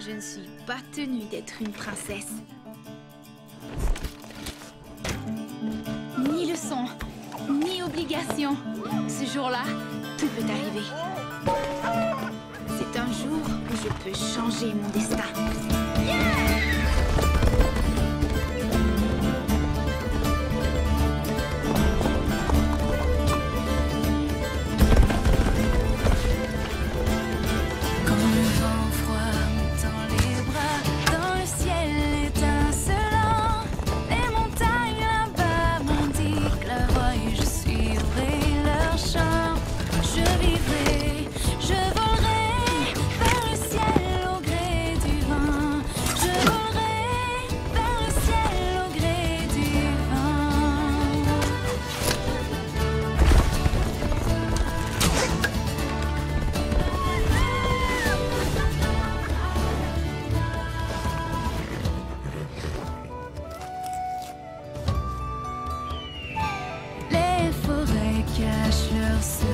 Je ne suis pas tenue d'être une princesse. Ni leçon, ni obligation. Ce jour-là, tout peut arriver. C'est un jour où je peux changer mon destin. us.